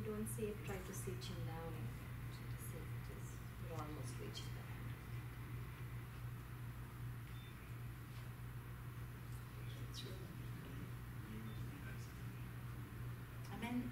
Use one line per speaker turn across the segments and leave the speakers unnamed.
you don't say it, try to say chin down and say it is, you're almost reaching the hand.
It's really. I'm in,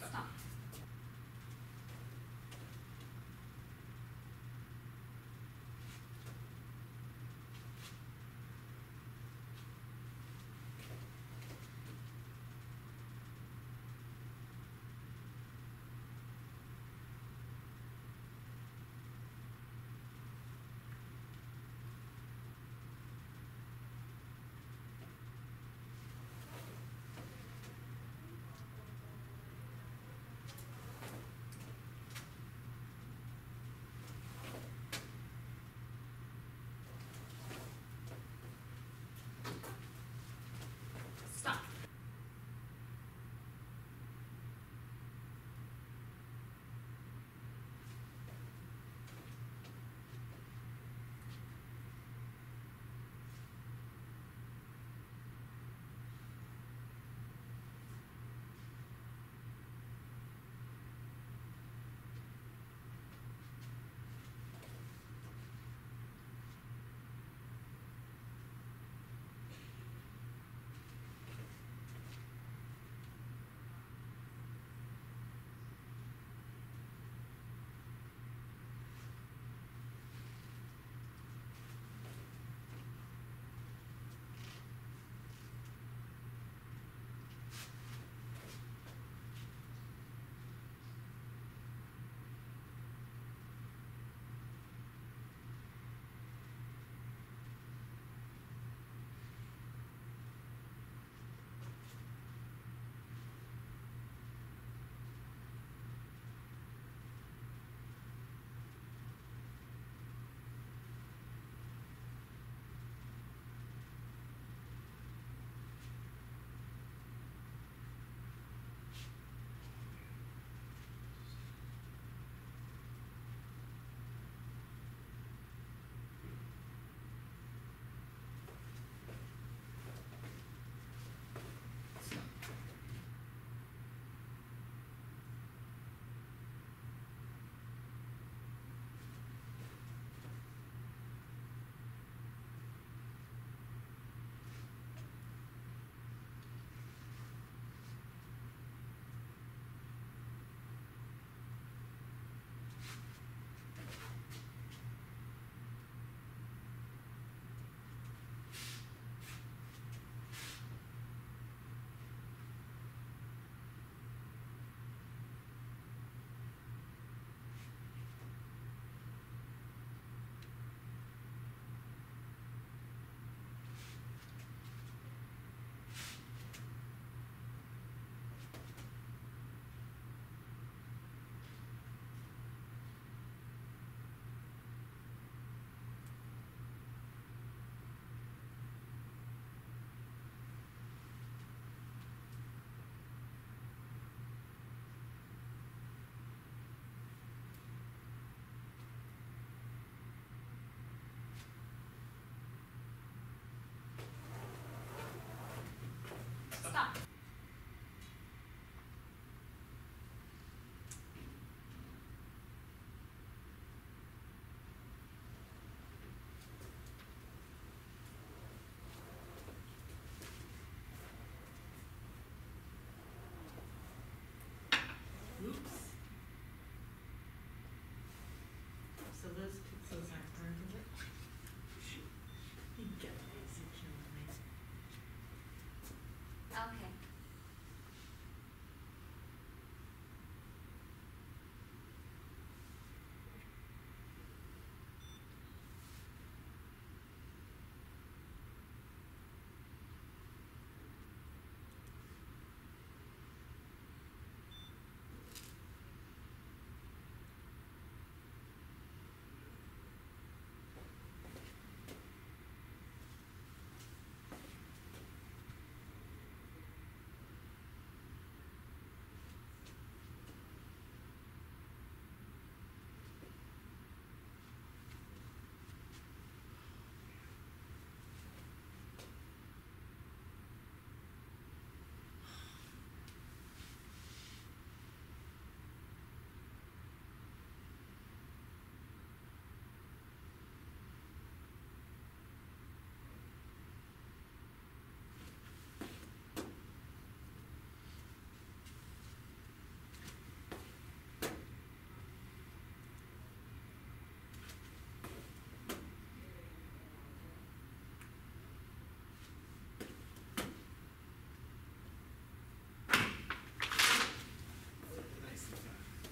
Stop.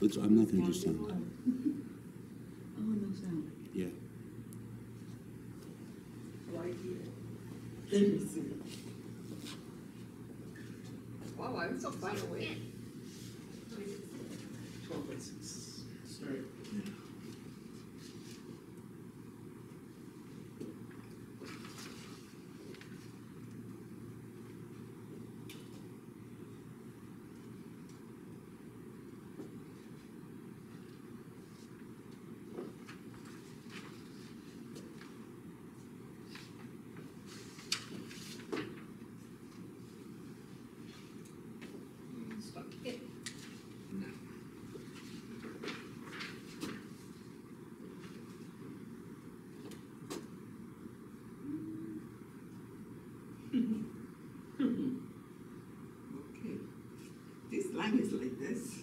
I'm
not going to do
sound.
language like this,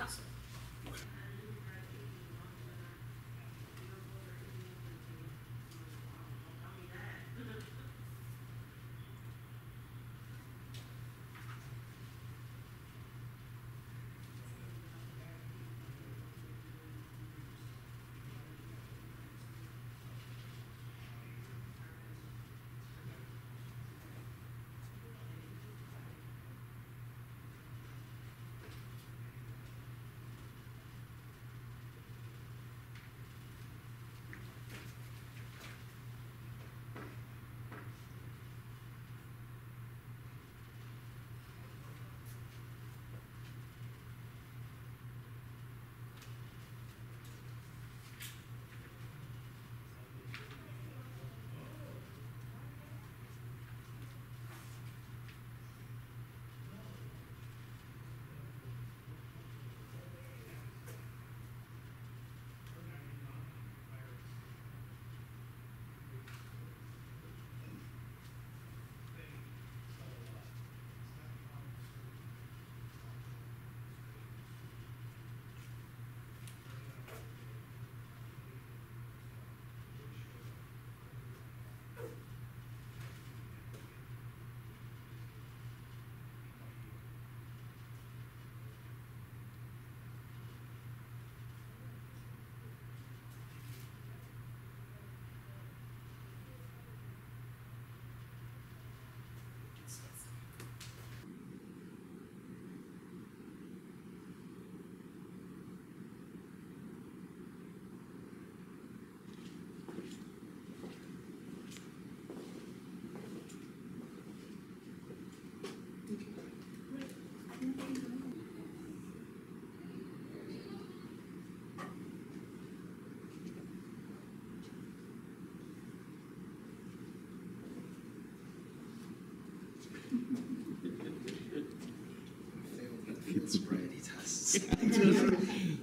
Awesome. Sobriety tests.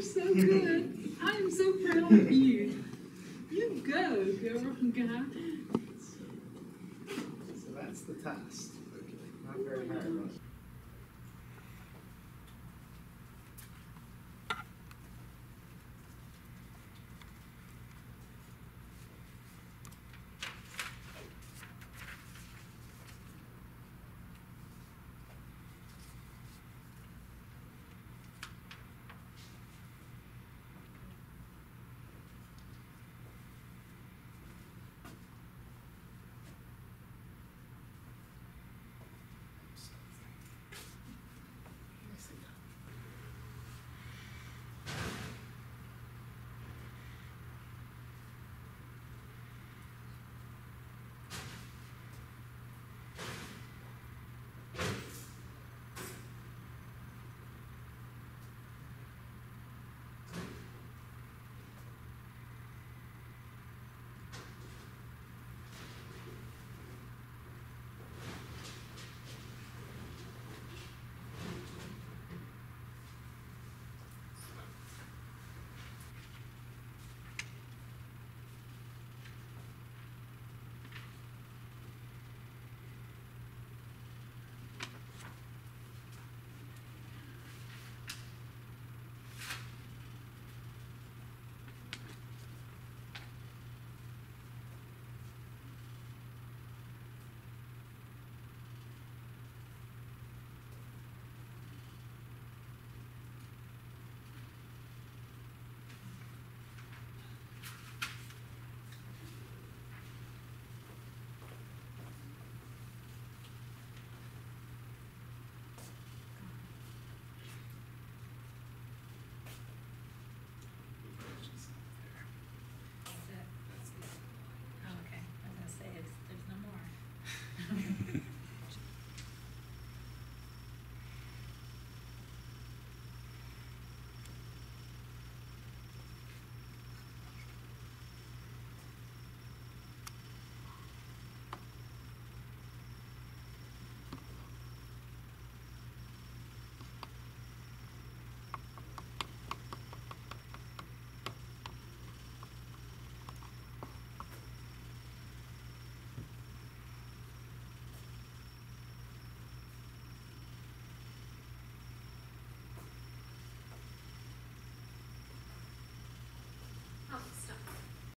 you're
so good. I am so proud of you. You go, girl, guy.
So that's the test. Not very hard?